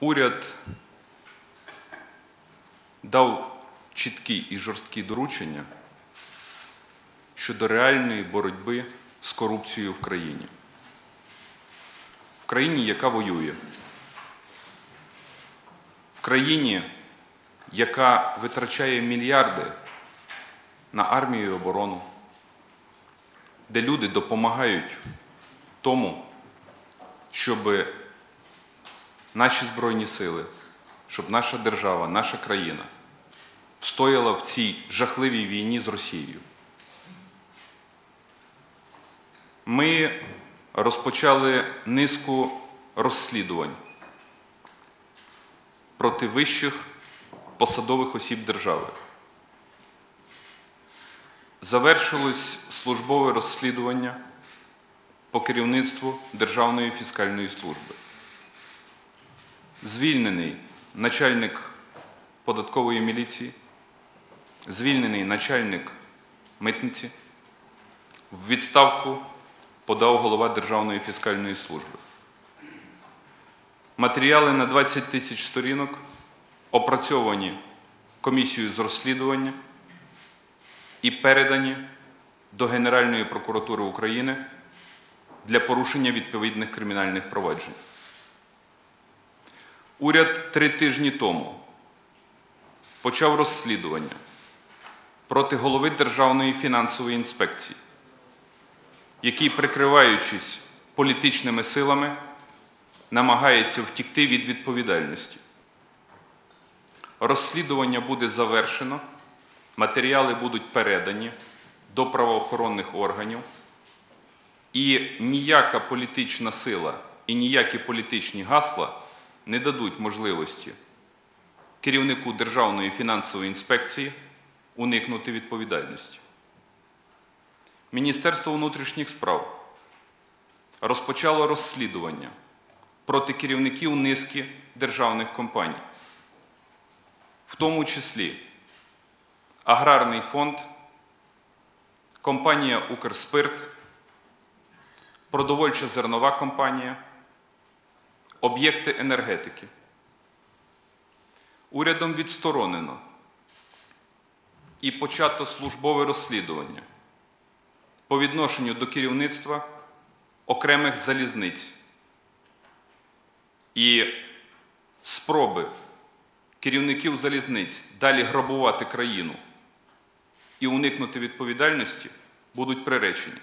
Уряд дав чіткі і жорсткі доручення щодо реальної боротьби з корупцією в країні. В країні, яка воює, в країні, яка витрачає мільярди на армію і оборону, де люди допомагають тому, щоб наші Збройні сили, щоб наша держава, наша країна встояла в цій жахливій війні з Росією. Ми розпочали низку розслідувань проти вищих посадових осіб держави. Завершилось службове розслідування по керівництву Державної фіскальної служби. Звільнений начальник податкової міліції, звільнений начальник митниці, в відставку подав голова Державної фіскальної служби. Матеріали на 20 тисяч сторінок опрацьовані комісією з розслідування і передані до Генеральної прокуратури України для порушення відповідних кримінальних проваджень. Уряд три тижні тому почав розслідування проти голови Державної фінансової інспекції, який, прикриваючись політичними силами, намагається втікти від відповідальності. Розслідування буде завершено, матеріали будуть передані до правоохоронних органів, і ніяка політична сила і ніякі політичні гасла не дадуть можливості керівнику Державної фінансової інспекції уникнути відповідальності. Міністерство внутрішніх справ розпочало розслідування проти керівників низки державних компаній, в тому числі Аграрний фонд, компанія Укрспирт, продовольча зернова компанія, об'єкти енергетики. Урядом відсторонено і почато службове розслідування по відношенню до керівництва окремих залізниць і спроби керівників залізниць далі грабувати країну і уникнути відповідальності будуть приречені.